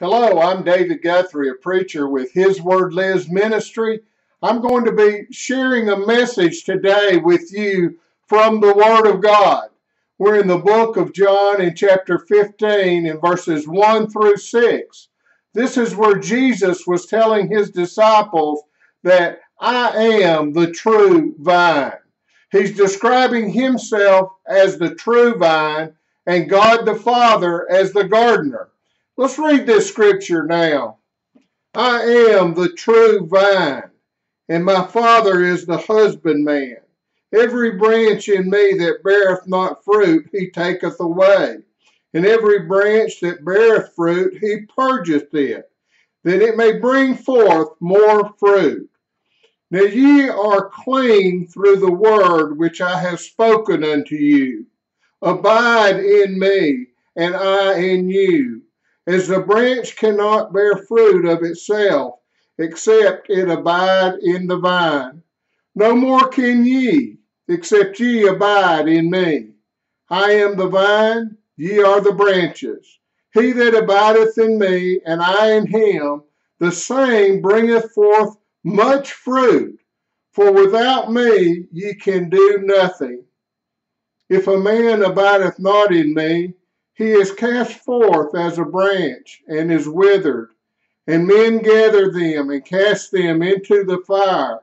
Hello, I'm David Guthrie, a preacher with His Word Lives Ministry. I'm going to be sharing a message today with you from the Word of God. We're in the book of John in chapter 15 in verses 1 through 6. This is where Jesus was telling his disciples that I am the true vine. He's describing himself as the true vine and God the Father as the gardener. Let's read this scripture now. I am the true vine, and my Father is the husbandman. Every branch in me that beareth not fruit, he taketh away. And every branch that beareth fruit, he purgeth it, that it may bring forth more fruit. Now ye are clean through the word which I have spoken unto you. Abide in me, and I in you as the branch cannot bear fruit of itself, except it abide in the vine. No more can ye, except ye abide in me. I am the vine, ye are the branches. He that abideth in me, and I in him, the same bringeth forth much fruit. For without me ye can do nothing. If a man abideth not in me, he is cast forth as a branch and is withered, and men gather them and cast them into the fire,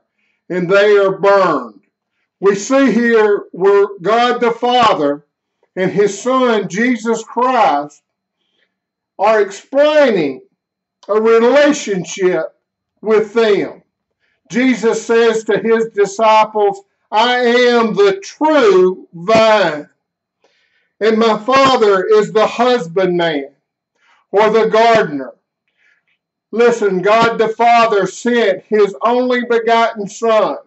and they are burned. We see here where God the Father and his Son Jesus Christ are explaining a relationship with them. Jesus says to his disciples, I am the true vine and my Father is the husbandman or the gardener. Listen, God the Father sent his only begotten Son,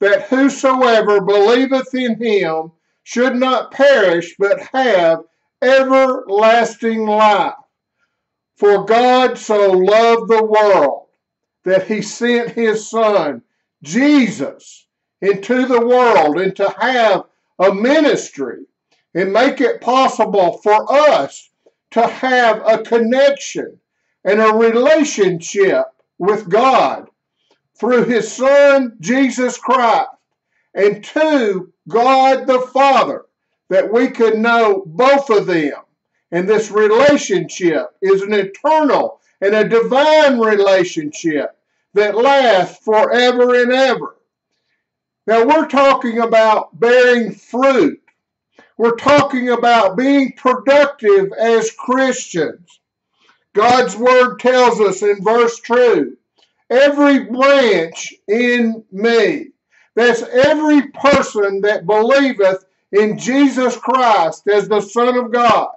that whosoever believeth in him should not perish, but have everlasting life. For God so loved the world that he sent his Son, Jesus, into the world and to have a ministry and make it possible for us to have a connection and a relationship with God through His Son, Jesus Christ, and to God the Father, that we could know both of them. And this relationship is an eternal and a divine relationship that lasts forever and ever. Now, we're talking about bearing fruit we're talking about being productive as Christians. God's word tells us in verse 2 every branch in me. That's every person that believeth in Jesus Christ as the Son of God,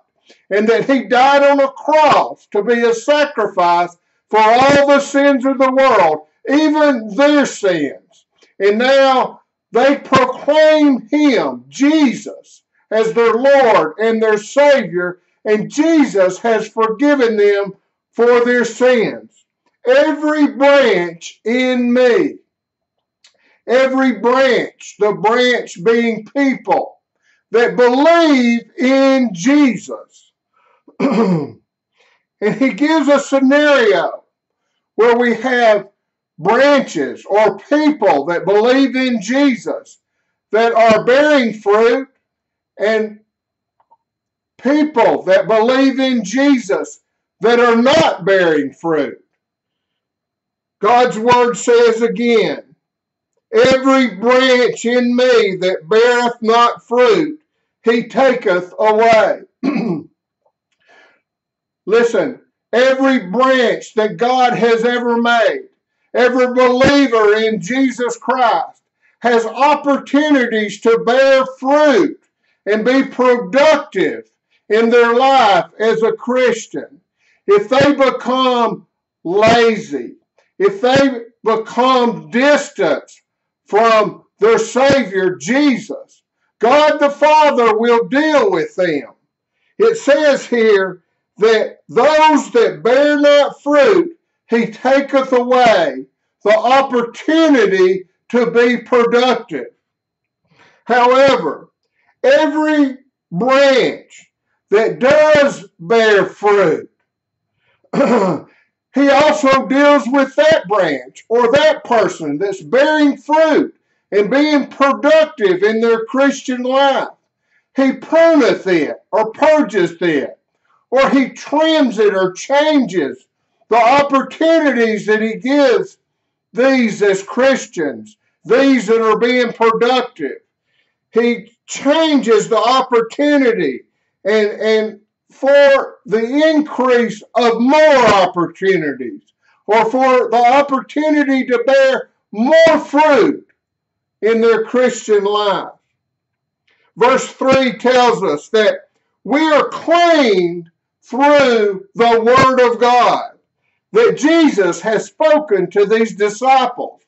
and that He died on a cross to be a sacrifice for all the sins of the world, even their sins. And now they proclaim Him, Jesus, as their Lord and their Savior, and Jesus has forgiven them for their sins. Every branch in me, every branch, the branch being people that believe in Jesus. and he gives a scenario where we have branches or people that believe in Jesus that are bearing fruit and people that believe in Jesus that are not bearing fruit. God's word says again, Every branch in me that beareth not fruit, he taketh away. Listen, every branch that God has ever made, every believer in Jesus Christ has opportunities to bear fruit and be productive in their life as a Christian, if they become lazy, if they become distant from their Savior Jesus, God the Father will deal with them. It says here that those that bear not fruit, He taketh away the opportunity to be productive. However, every branch that does bear fruit, he also deals with that branch or that person that's bearing fruit and being productive in their Christian life. He pruneth it or purges it, or he trims it or changes the opportunities that he gives these as Christians, these that are being productive. He changes the opportunity and, and for the increase of more opportunities or for the opportunity to bear more fruit in their Christian life. Verse 3 tells us that we are cleaned through the Word of God, that Jesus has spoken to these disciples,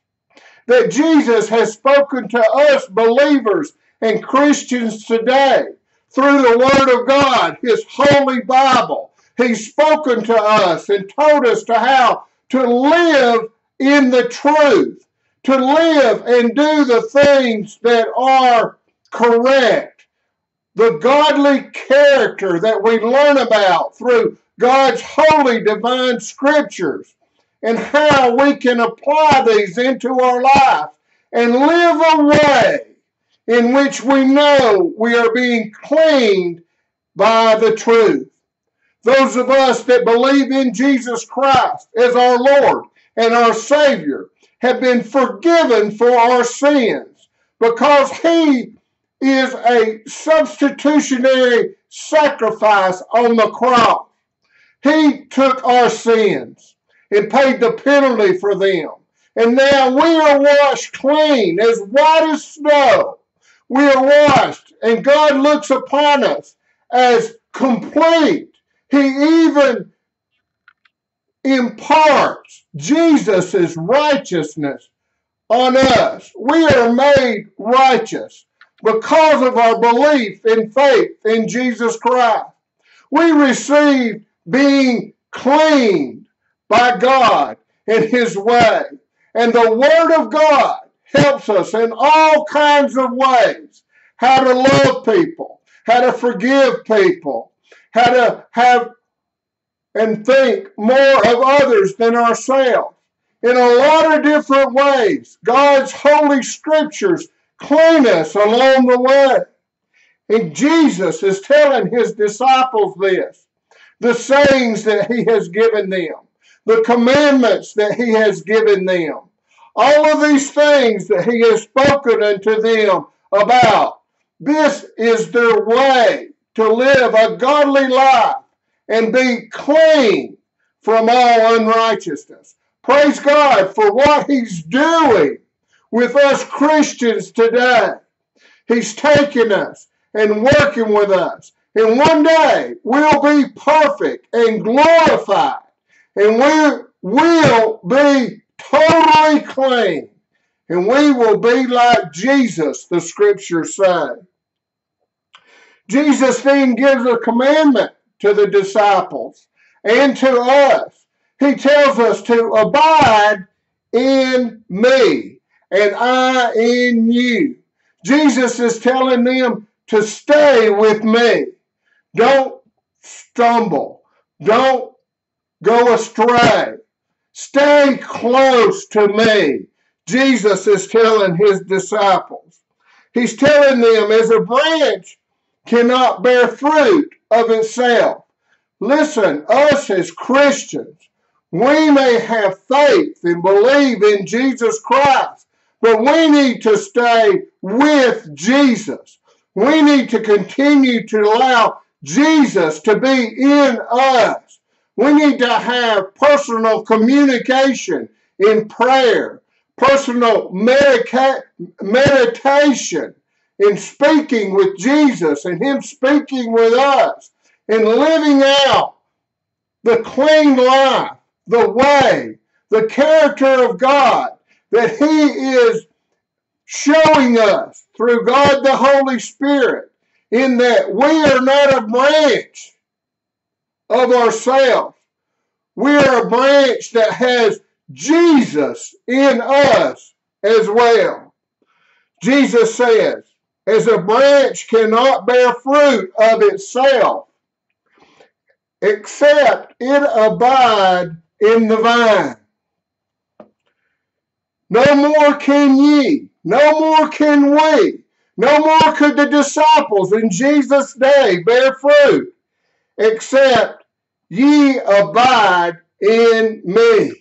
that Jesus has spoken to us believers and Christians today through the Word of God, His Holy Bible. He's spoken to us and told us to how to live in the truth, to live and do the things that are correct. The godly character that we learn about through God's holy divine scriptures and how we can apply these into our life and live a way in which we know we are being cleaned by the truth. Those of us that believe in Jesus Christ as our Lord and our Savior have been forgiven for our sins because He is a substitutionary sacrifice on the cross. He took our sins and paid the penalty for them. And now we are washed clean as white as snow we are washed, and God looks upon us as complete. He even imparts Jesus' righteousness on us. We are made righteous because of our belief and faith in Jesus Christ. We receive being cleaned by God in His way. And the Word of God helps us in all kinds of ways. How to love people, how to forgive people, how to have and think more of others than ourselves. In a lot of different ways, God's holy scriptures clean us along the way. And Jesus is telling his disciples this the sayings that he has given them, the commandments that he has given them all of these things that he has spoken unto them about. This is their way to live a godly life and be clean from all unrighteousness. Praise God for what he's doing with us Christians today. He's taking us and working with us. And one day we'll be perfect and glorified. And we will be totally clean. And we will be like Jesus, the scriptures say. Jesus then gives a commandment to the disciples and to us. He tells us to abide in me and I in you. Jesus is telling them to stay with me. Don't stumble. Don't go astray. Stay close to me. Jesus is telling his disciples. He's telling them as a branch cannot bear fruit of itself. Listen, us as Christians, we may have faith and believe in Jesus Christ, but we need to stay with Jesus. We need to continue to allow Jesus to be in us. We need to have personal communication in prayer, personal medica- meditation in speaking with Jesus and Him speaking with us and living out the clean life, the way, the character of God that He is showing us through God the Holy Spirit, in that we are not a branch of ourselves. We are a branch that has Jesus in us as well. Jesus says, as a branch cannot bear fruit of itself, except it abide in the vine. No more can ye, no more can we, no more could the disciples in Jesus' day bear fruit, except ye abide in me.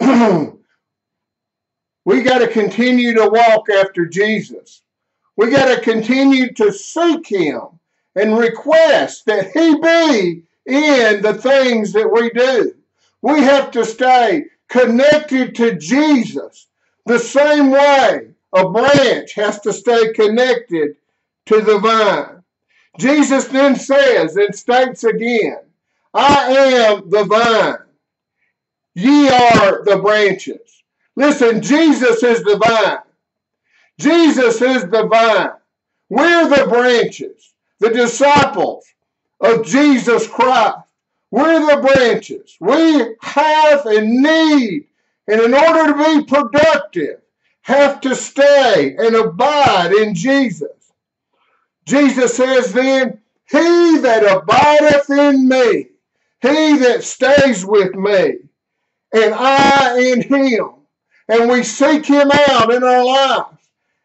we got to continue to walk after Jesus. We got to continue to seek him and request that he be in the things that we do. We have to stay connected to Jesus the same way a branch has to stay connected to the vine. Jesus then says and states again, I am the vine. Ye are the branches. Listen, Jesus is the vine. Jesus is the vine. We're the branches, the disciples of Jesus Christ. We're the branches. We have and need, and in order to be productive, have to stay and abide in Jesus. Jesus says then, He that abideth in me, he that stays with me, and I in him, and we seek him out in our lives,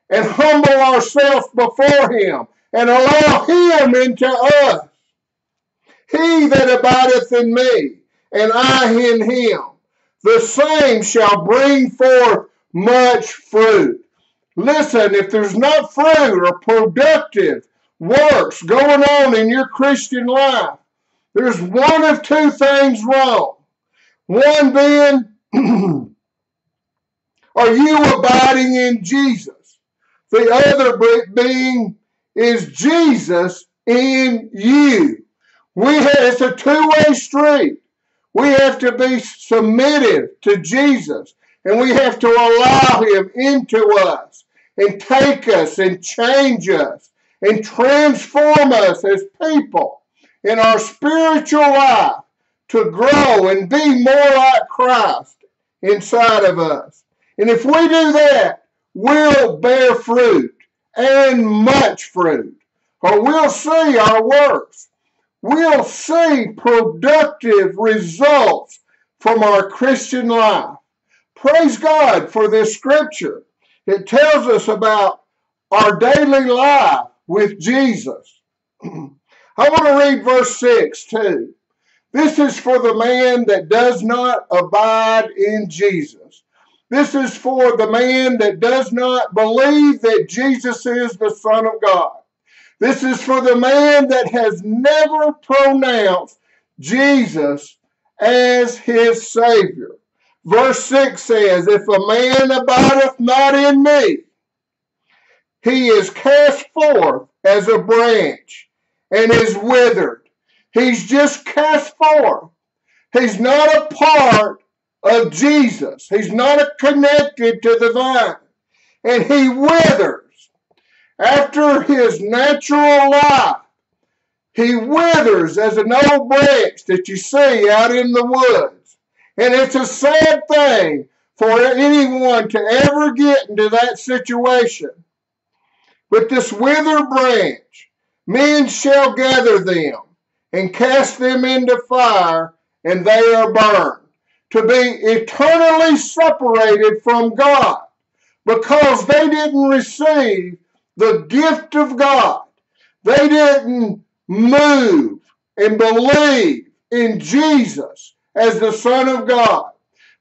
and humble ourselves before him, and allow him into us. He that abideth in me, and I in him, the same shall bring forth much fruit. Listen, if there's not fruit or productive works going on in your Christian life, there's one of two things wrong. One being, are you abiding in Jesus? The other being, is Jesus in you? We have, it's a two-way street. We have to be submitted to Jesus and we have to allow him into us and take us and change us and transform us as people in our spiritual life to grow and be more like Christ inside of us. And if we do that, we'll bear fruit and much fruit, or we'll see our works. We'll see productive results from our Christian life. Praise God for this scripture. It tells us about our daily life with Jesus. I want to read verse 6 too. This is for the man that does not abide in Jesus. This is for the man that does not believe that Jesus is the Son of God. This is for the man that has never pronounced Jesus as his Savior. Verse 6 says, If a man abideth not in me, he is cast forth as a branch and is withered. He's just cast forth. He's not a part of Jesus. He's not connected to the vine. And he withers. After his natural life, he withers as an old branch that you see out in the woods. And it's a sad thing for anyone to ever get into that situation. But this withered branch, men shall gather them and cast them into fire, and they are burned. To be eternally separated from God because they didn't receive the gift of God. They didn't move and believe in Jesus as the Son of God.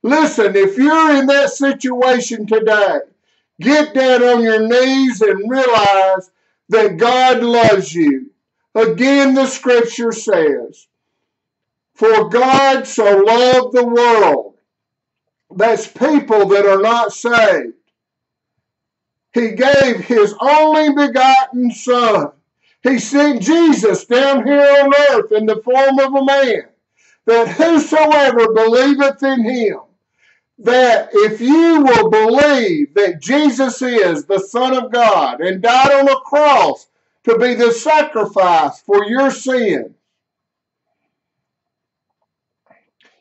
Listen, if you're in that situation today, get down on your knees and realize that God loves you. Again, the scripture says, For God so loved the world, that's people that are not saved. He gave his only begotten Son. He sent Jesus down here on earth in the form of a man that whosoever believeth in him, that if you will believe that Jesus is the Son of God and died on a cross to be the sacrifice for your sins,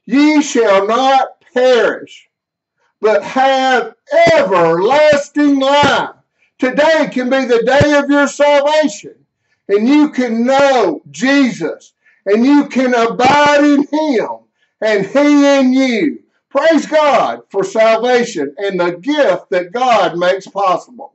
ye shall not perish, but have everlasting life. Today can be the day of your salvation, and you can know Jesus and you can abide in him and he in you. Praise God for salvation and the gift that God makes possible.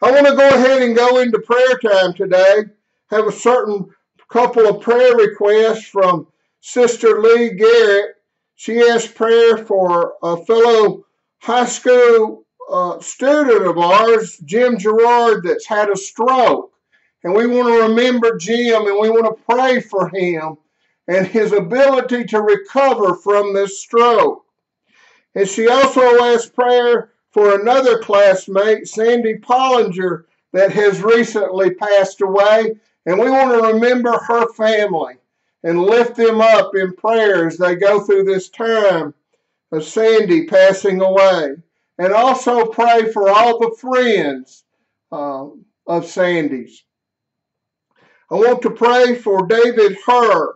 I want to go ahead and go into prayer time today. Have a certain couple of prayer requests from Sister Lee Garrett. She asked prayer for a fellow high school uh, student of ours, Jim Gerard, that's had a stroke. And we want to remember Jim and we want to pray for him and his ability to recover from this stroke. And she also asked prayer for another classmate, Sandy Pollinger, that has recently passed away. And we want to remember her family and lift them up in prayer as they go through this time of Sandy passing away. And also pray for all the friends uh, of Sandy's. I want to pray for David Herr.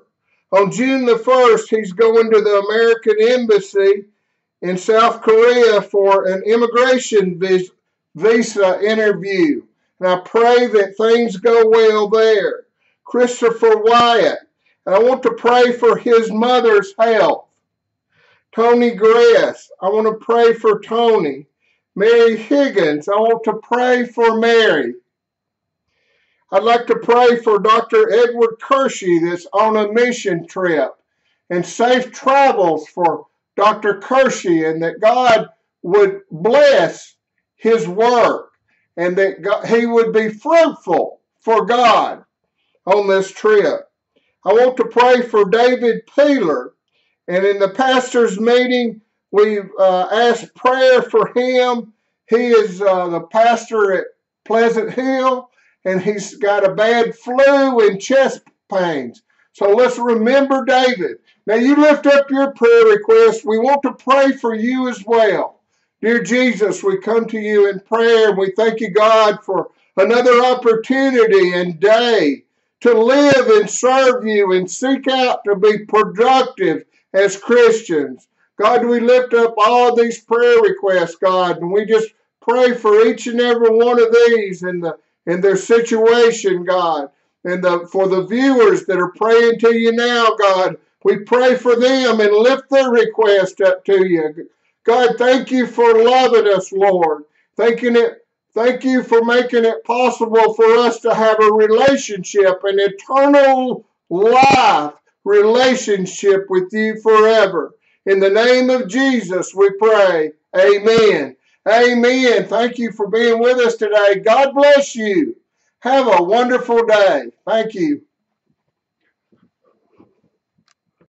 On June the 1st, he's going to the American Embassy in South Korea for an immigration visa interview. And I pray that things go well there. Christopher Wyatt. And I want to pray for his mother's health. Tony Grass. I want to pray for Tony. Mary Higgins. I want to pray for Mary. I'd like to pray for Dr. Edward Kershey that's on a mission trip and safe travels for Dr. Kershey and that God would bless his work and that God, he would be fruitful for God on this trip. I want to pray for David Peeler. And in the pastor's meeting, we've uh, asked prayer for him. He is uh, the pastor at Pleasant Hill, and he's got a bad flu and chest pains. So let's remember David. Now you lift up your prayer request. We want to pray for you as well. Dear Jesus, we come to you in prayer and we thank you, God, for another opportunity and day to live and serve you and seek out to be productive as Christians. God, we lift up all these prayer requests, God, and we just pray for each and every one of these in the in their situation, God. And the, for the viewers that are praying to you now, God, we pray for them and lift their request up to you. God, thank you for loving us, Lord. Thanking it, thank you for making it possible for us to have a relationship, an eternal life relationship with you forever. In the name of Jesus, we pray. Amen. Amen. Thank you for being with us today. God bless you. Have a wonderful day. Thank you.